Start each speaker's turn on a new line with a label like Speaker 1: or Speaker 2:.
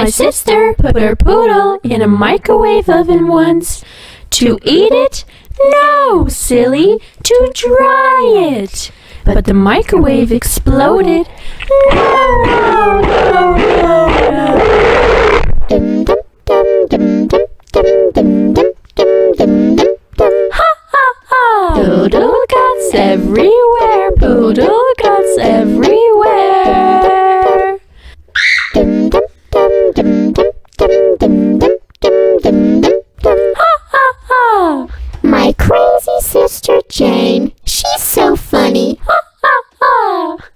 Speaker 1: My sister put her poodle in a microwave oven once. To eat it? No, silly, to dry it. But the microwave exploded. No, no, no, no, no. Dum dum dum dum dum dum dum dum dum dum dum. Ha ha ha! Poodle guts everywhere. Poodle guts everywhere. Dum dum dum dum dum dum dum. Ha ha ha! My crazy sister Jane. She's so funny. Ha ha ha!